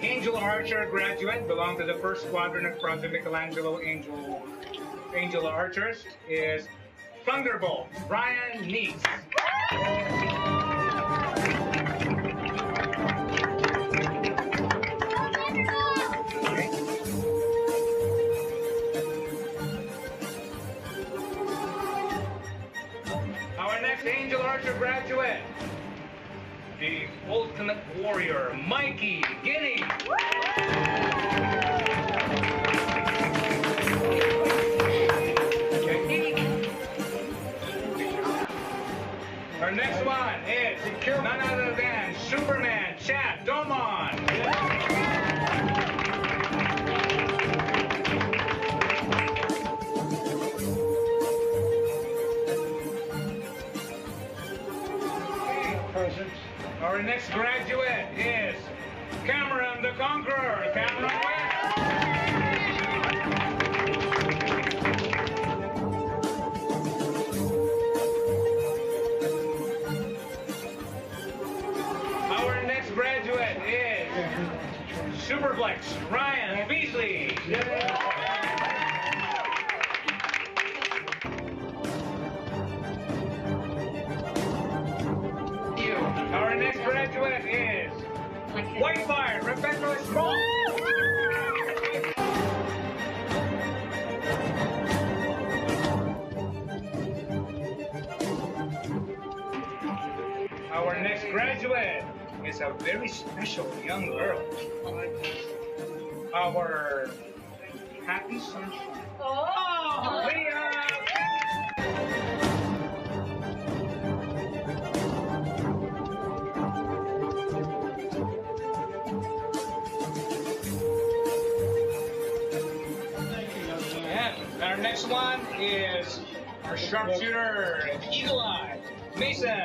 Angel Archer graduate, belong to the first squadron of Project Michelangelo Angel Angel Archers, is Thunderbolt Brian Neese. Our next Angel Archer graduate, the Ultimate Warrior, Mikey Guinea. Our next one is none other than Superman Chad Domon. Present. Our next graduate is Cameron the Conqueror. Cameron. Our next graduate is Superflex Ryan Beasley. You. Whitefire Rebecca Small. Our next graduate is a very special young girl. Our happy sunshine. Oh. Next one is our sharpshooter, Eagle Eye, Mason.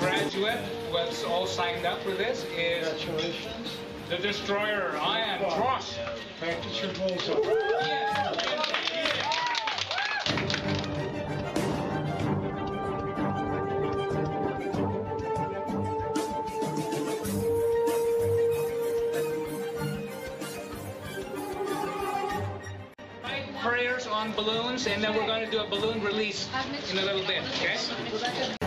Graduate who has all signed up for this is Congratulations. the Destroyer, Ian Tross. Practice your bullseye. On balloons, and then we're going to do a balloon release in a little bit, okay?